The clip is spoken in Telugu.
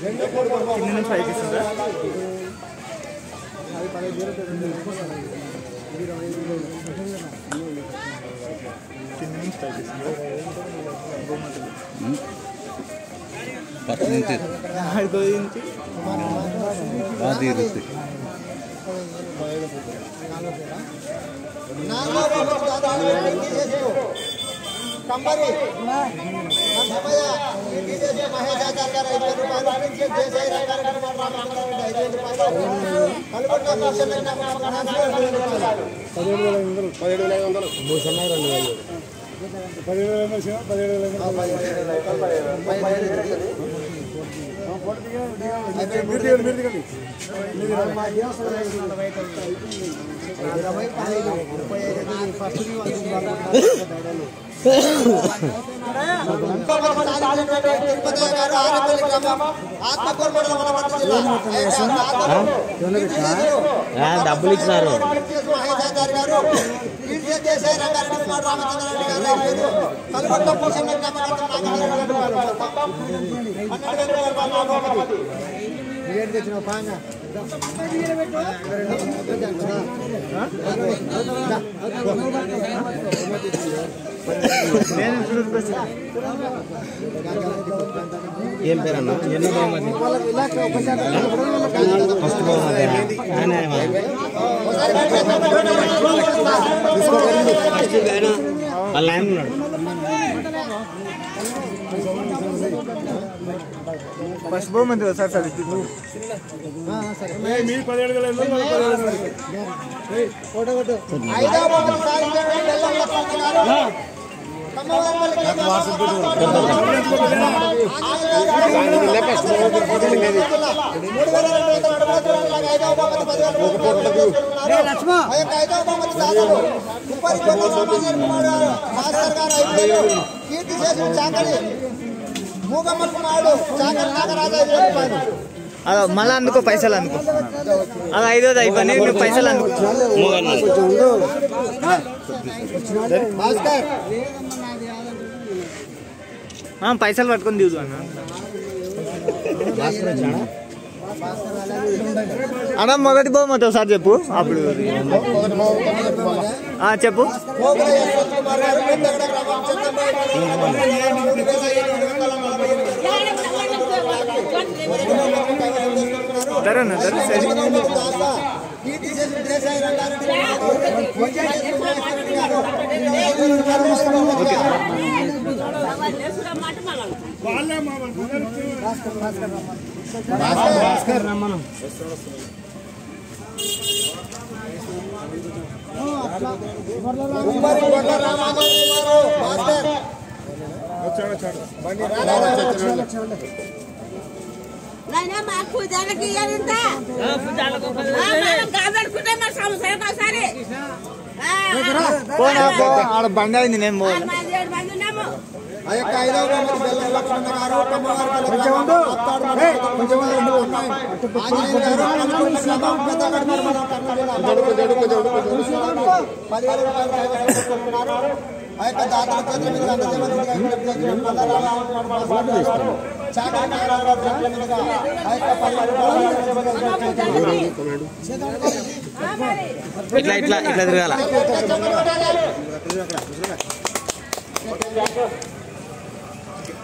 కింద నుంచి పైకి ఇస్తుందా కింద నుంచి పైకి ఇస్తుందా పక్క నుంచి ఐదో ఇంచి అది ఇరుస్తుంది కంబరి పదిహేడు వేల రూపాయలు తిరుపతి గారు ఆరేపల్లి గ్రామం ఆత్మకూరు మండలం వనపర్తి జిల్లా డబ్బులు ఇచ్చినారు మహేశాచార్య గారు కీర్తి దేశాయి ఐదు వేలు కలుగొండ ప్రసన్న నాగరాజు డబ్బులు వేల బిర్యానీ తెచ్చిన పాంగా ఏం పేరన్నా ఎన్నో బహుమతి ఫస్ట్ బహుమతి ఆయన వాళ్ళ. ఆయన ఉన్నాడు. ఫస్ట్ బహుమతి సార్ సార్? ఐదవ కీర్తి చేసిన చాకలి మూగమ్మ కుమారుడు చాకలి నాగరాజు ఐదు వేల రూపాయలు అలా మళ్ళా అందుకో పైసలు అందుకో. అలా ఐదోది అయిపోయింది. నువ్వు పైసలు అందుకో. పైసలు పట్టుకొని దిగుదు అన్న. అన్న మొదటి బహుమతి ఒకసారి చెప్పు. అప్పుడు ఆ, చెప్పు. గ్రామం ధర సరే. కీర్తి భాస్కర్ నాయనా మాకు పూజలకి ఇయ్యాలంట మనం కాబెట్టుకుంటే మరి సంవత్సరం ఒకసారి పోనా పో ఆడ బండి అయింది నేను ఆ యొక్క ఐదవ బహుమతి బెల్లం లక్ష్మణ గారు కమ్మవారిపల్లి గ్రామం, అత్తాడు మండలం, ఆంజనేయులు గారు కనుకొండ గ్రామం, పెద్దగడ మండలం, కర్నూలు జిల్లా. పదివేల రూపాయలు కైవసం చేసుకుంటున్నారు. ఆ యొక్క దాతల చేతుల మీదుగా అందజేయమని విజ్ఞప్తి చేస్తున్నాం. చాకలి నాగరాజు గారి చేతుల మీదుగా ఆ యొక్క పదివేల రూపాయలు ఇట్లా ఇట్లా ఇట్లా తిరగాల